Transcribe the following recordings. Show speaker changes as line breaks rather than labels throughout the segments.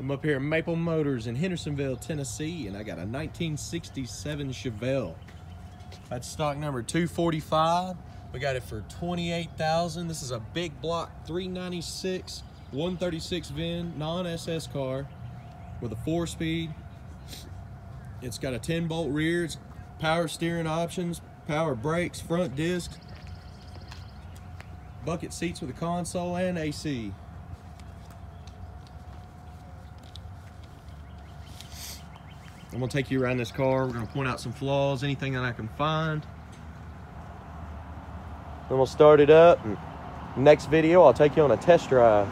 I'm up here at Maple Motors in Hendersonville, Tennessee, and I got a 1967 Chevelle. That's stock number 245. We got it for 28,000. This is a big block 396, 136 VIN, non-SS car with a four speed. It's got a 10 bolt rear, it's power steering options, power brakes, front disc, bucket seats with a console and AC. I'm gonna take you around this car. We're gonna point out some flaws, anything that I can find. Then we'll start it up. And next video, I'll take you on a test drive.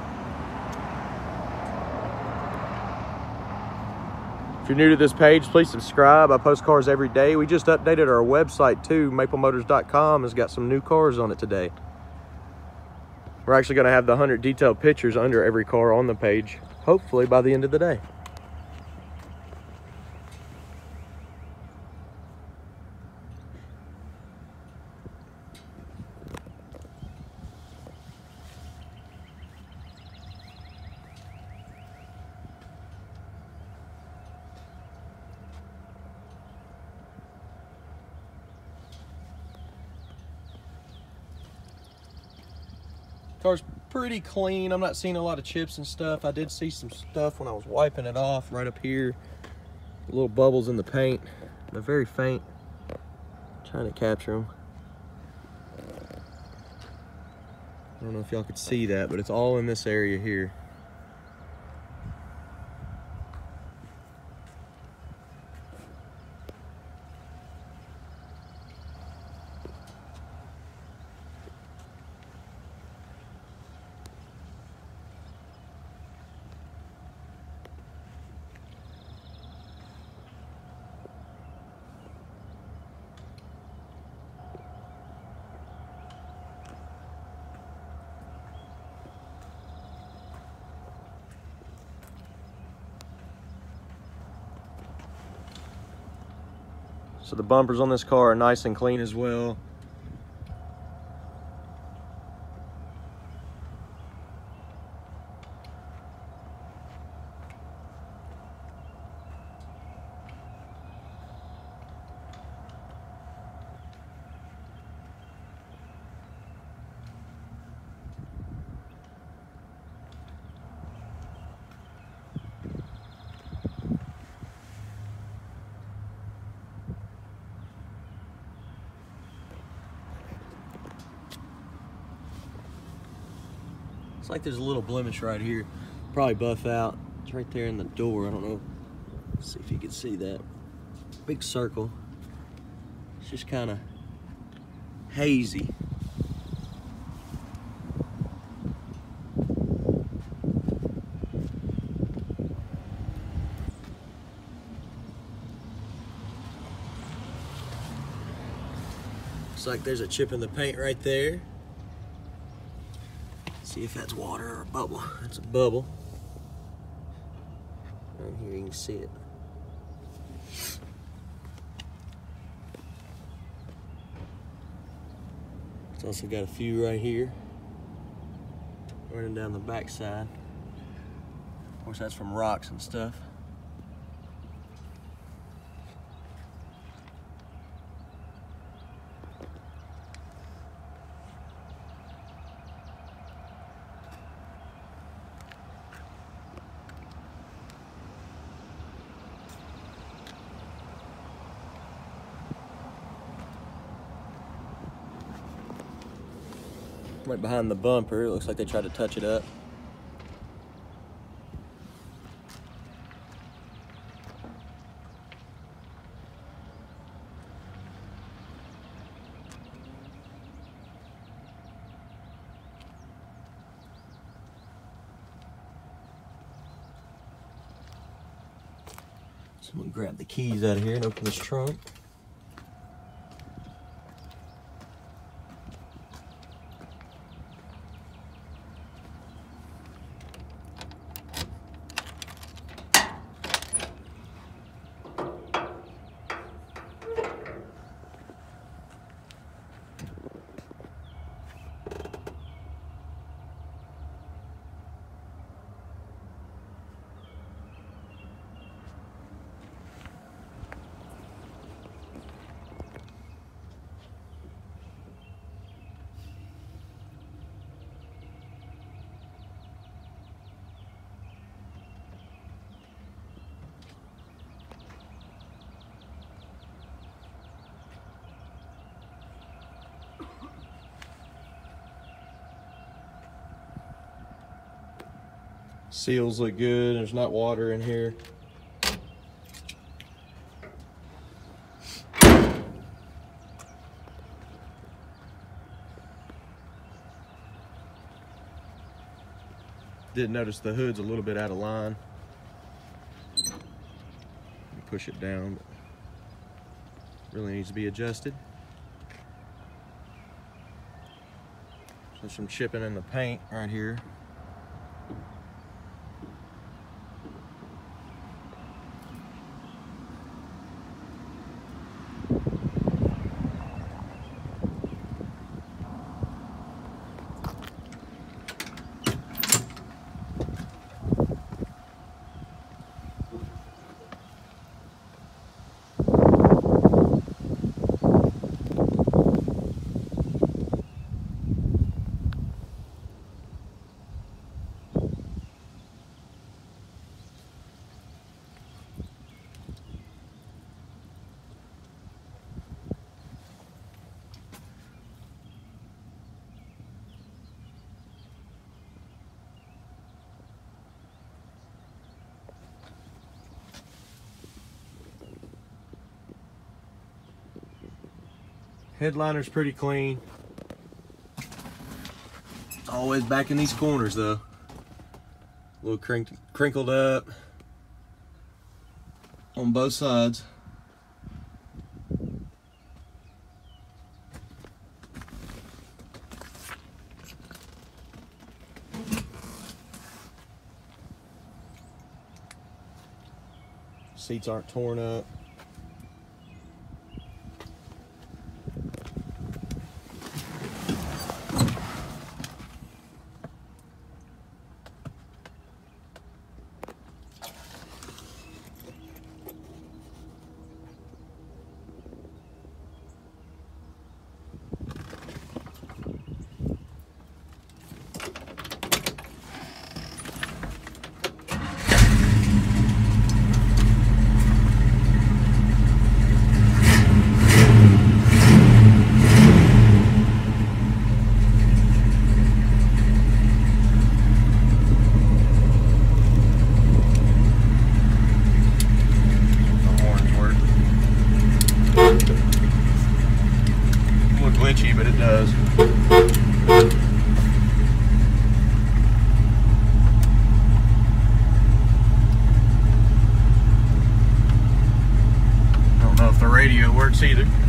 If you're new to this page, please subscribe. I post cars every day. We just updated our website too. MapleMotors.com has got some new cars on it today. We're actually gonna have the 100 detailed pictures under every car on the page, hopefully by the end of the day. Car's pretty clean. I'm not seeing a lot of chips and stuff. I did see some stuff when I was wiping it off right up here. Little bubbles in the paint. They're very faint. trying to capture them. I don't know if y'all could see that, but it's all in this area here. So the bumpers on this car are nice and clean as well. It's like there's a little blemish right here. Probably buff out. It's right there in the door. I don't know. Let's see if you can see that. Big circle. It's just kind of hazy. Looks like there's a chip in the paint right there. See if that's water or a bubble. That's a bubble. Right here you can see it. It's also got a few right here. Running down the backside. Of course that's from rocks and stuff. Right behind the bumper. It looks like they tried to touch it up. So I'm gonna grab the keys out of here and open this trunk. Seals look good. There's not water in here. Didn't notice the hood's a little bit out of line. Push it down. Really needs to be adjusted. So some chipping in the paint right here. Headliner's pretty clean. Always back in these corners though. A little crink crinkled up on both sides. Seats aren't torn up. the horns work. A little glitchy, but it does. Don't know if the radio works either.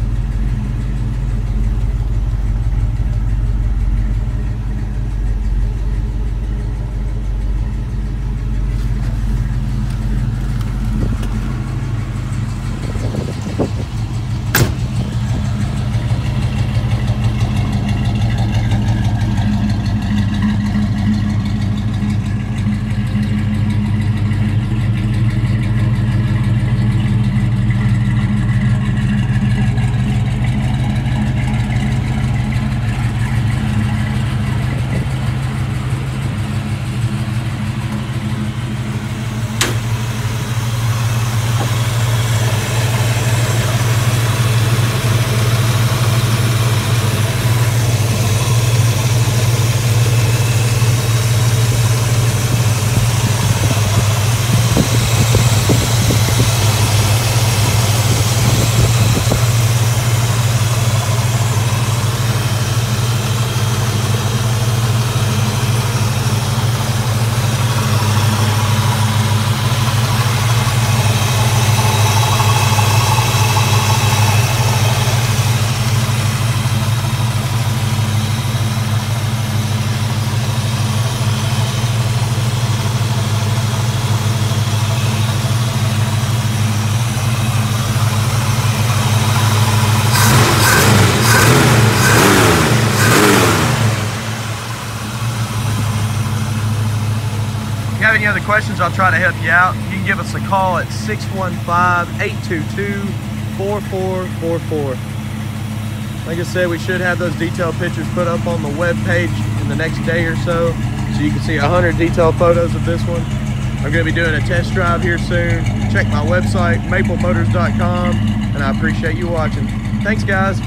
Any other questions, I'll try to help you out. You can give us a call at 615-822-4444. Like I said, we should have those detailed pictures put up on the web page in the next day or so, so you can see 100 detailed photos of this one. I'm going to be doing a test drive here soon. Check my website, maplemotors.com, and I appreciate you watching. Thanks, guys.